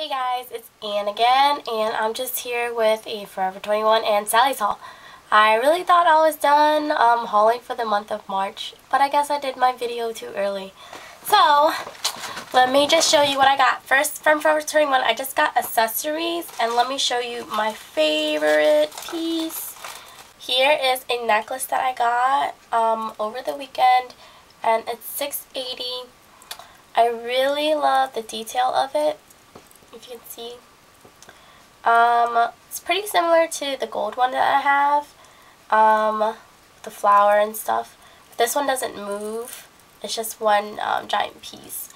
Hey guys, it's Ann again, and I'm just here with a Forever 21 and Sally's haul. I really thought I was done um, hauling for the month of March, but I guess I did my video too early. So, let me just show you what I got. First, from Forever 21, I just got accessories, and let me show you my favorite piece. Here is a necklace that I got um, over the weekend, and it's 680 I really love the detail of it if you can see. Um, it's pretty similar to the gold one that I have, um, the flower and stuff. This one doesn't move. It's just one um, giant piece.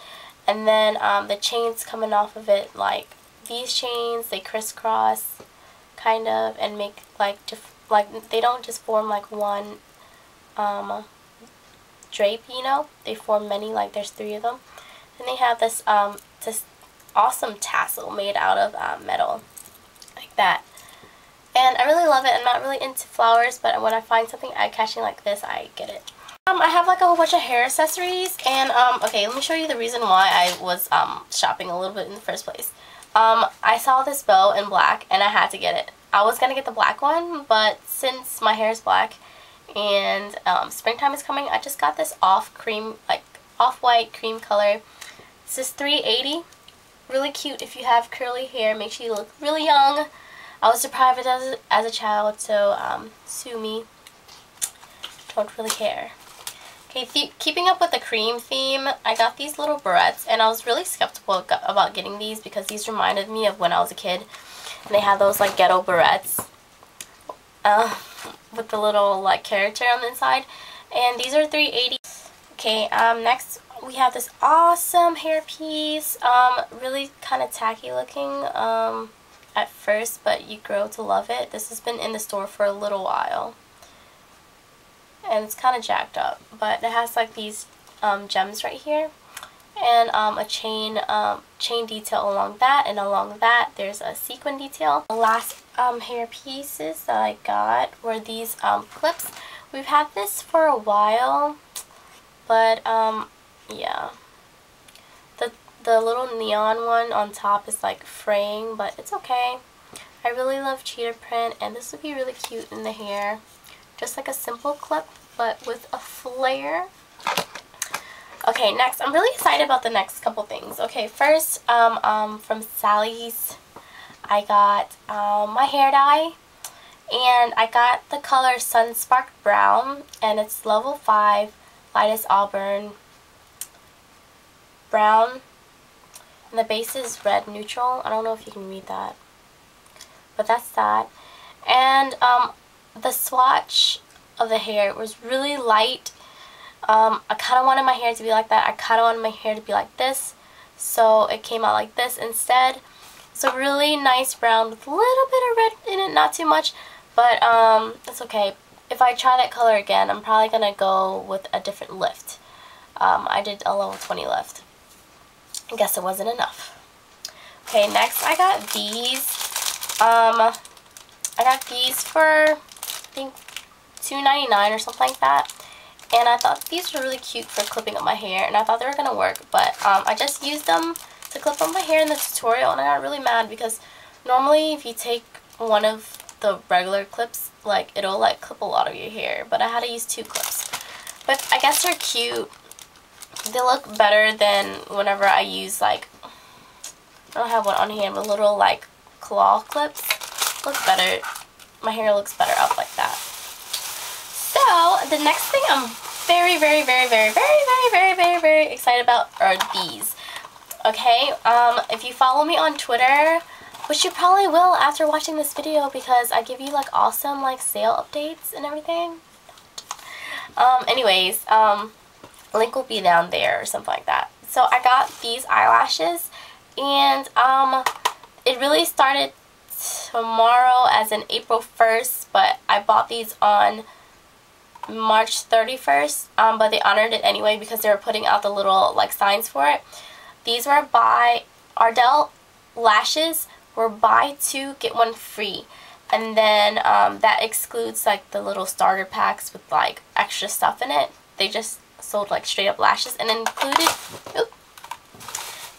And then um, the chains coming off of it, like these chains, they crisscross kind of and make like, like they don't just form like one um, drape, you know. They form many, like there's three of them. And they have this, um, this awesome tassel made out of um, metal, like that. And I really love it. I'm not really into flowers, but when I find something eye-catching like this, I get it. Um, I have like a whole bunch of hair accessories, and um, okay, let me show you the reason why I was um, shopping a little bit in the first place. Um, I saw this bow in black, and I had to get it. I was going to get the black one, but since my hair is black, and um, springtime is coming, I just got this off cream, like off-white cream color. This is 380 really cute if you have curly hair. Makes you look really young. I was deprived as a, as a child, so um, sue me. Don't really care. Okay, keeping up with the cream theme, I got these little barrettes, and I was really skeptical about getting these because these reminded me of when I was a kid. And they had those like ghetto barrettes uh, with the little like character on the inside. And these are 380 Okay, um, next we have this awesome hairpiece. Um, really kind of tacky looking um, at first, but you grow to love it. This has been in the store for a little while. And it's kind of jacked up, but it has like these um, gems right here. And um, a chain um, chain detail along that, and along that there's a sequin detail. The last um, hair pieces that I got were these clips. We've had this for a while, but um, yeah. The, the little neon one on top is like fraying, but it's okay. I really love cheetah print, and this would be really cute in the hair. Just like a simple clip, but with a flare. Okay, next, I'm really excited about the next couple things. Okay, first, um, um, from Sally's, I got um, my hair dye. And I got the color Sunspark Brown, and it's level 5, lightest auburn, brown. And the base is red neutral. I don't know if you can read that. But that's that. And um, the swatch of the hair was really light. Um, I kind of wanted my hair to be like that. I kind of wanted my hair to be like this. So it came out like this instead. A really nice brown with a little bit of red in it. Not too much. But um, it's okay. If I try that color again, I'm probably going to go with a different lift. Um, I did a level 20 lift. Guess it wasn't enough. Okay, next I got these. Um, I got these for, I think, $2.99 or something like that. And I thought these were really cute for clipping up my hair. And I thought they were going to work. But um, I just used them to clip up my hair in the tutorial. And I got really mad because normally if you take one of the regular clips, like, it'll, like, clip a lot of your hair. But I had to use two clips. But I guess they're cute they look better than whenever I use like, I don't have one on hand, but little like claw clips. Looks better. My hair looks better up like that. So, the next thing I'm very, very, very, very, very, very, very, very, very excited about are these. Okay, um, if you follow me on Twitter, which you probably will after watching this video because I give you like awesome like sale updates and everything. Um, anyways, um, link will be down there or something like that. So I got these eyelashes and um, it really started tomorrow as in April 1st but I bought these on March 31st um, but they honored it anyway because they were putting out the little like signs for it. These were by Ardell Lashes were buy two get one free and then um, that excludes like the little starter packs with like extra stuff in it. They just sold like straight up lashes and included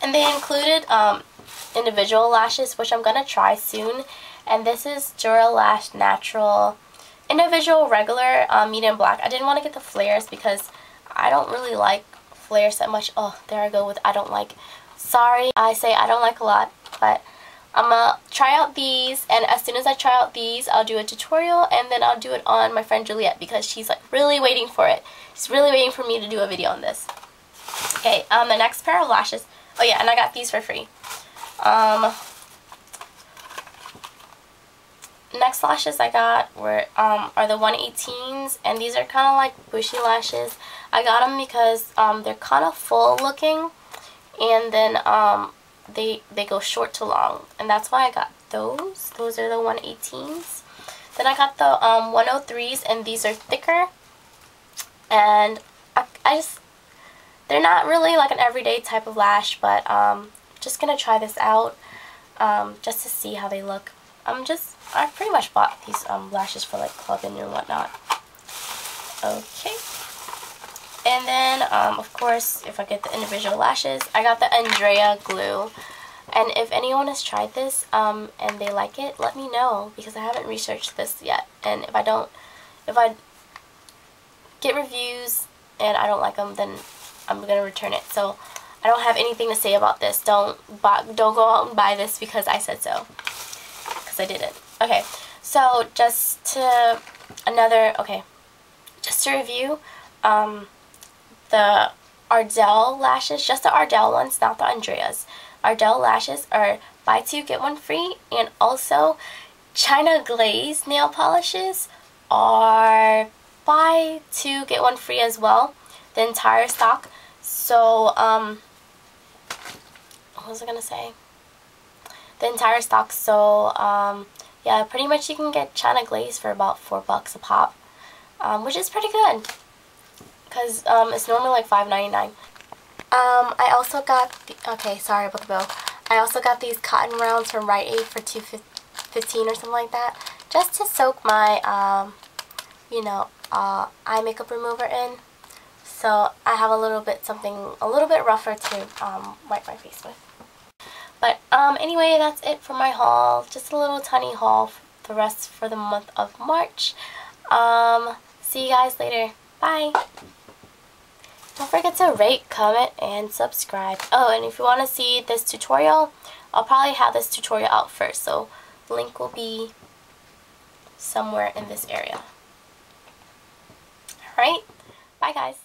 and they included um, individual lashes, which I'm going to try soon. And this is Duralash Natural individual regular um, medium black. I didn't want to get the flares because I don't really like flares that much. Oh, there I go with I don't like. Sorry, I say I don't like a lot, but I'm gonna try out these and as soon as I try out these I'll do a tutorial and then I'll do it on my friend Juliet because she's like really waiting for it. She's really waiting for me to do a video on this. Okay, um, the next pair of lashes. Oh yeah, and I got these for free. Um, next lashes I got were um, are the 118s and these are kind of like bushy lashes. I got them because um, they're kind of full looking and then um, they they go short to long and that's why I got those. Those are the 118s. Then I got the um, 103s and these are thicker and I, I just they're not really like an everyday type of lash but um, just gonna try this out um, just to see how they look. I'm just I pretty much bought these um, lashes for like clubbing and whatnot. Okay. And then, um, of course, if I get the individual lashes, I got the Andrea glue. And if anyone has tried this um, and they like it, let me know because I haven't researched this yet. And if I don't, if I get reviews and I don't like them, then I'm going to return it. So I don't have anything to say about this. Don't don't go out and buy this because I said so. Because I didn't. Okay, so just to another, okay, just to review, um, the Ardell lashes, just the Ardell ones, not the Andreas. Ardell lashes are buy two, get one free, and also China Glaze nail polishes are buy two, get one free as well. The entire stock. So, um, what was I going to say? The entire stock. So, um, yeah, pretty much you can get China Glaze for about four bucks a pop, um, which is pretty good because um, it's normally like $5.99. Um, I also got, the, okay, sorry about the bill. I also got these cotton rounds from Rite Aid for two fifteen or something like that, just to soak my, um, you know, uh, eye makeup remover in. So I have a little bit something a little bit rougher to um, wipe my face with. But um, anyway, that's it for my haul. Just a little tiny haul for the rest for the month of March. Um, see you guys later. Bye. Don't forget to rate, comment, and subscribe. Oh, and if you want to see this tutorial, I'll probably have this tutorial out first. So link will be somewhere in this area. Alright, bye guys.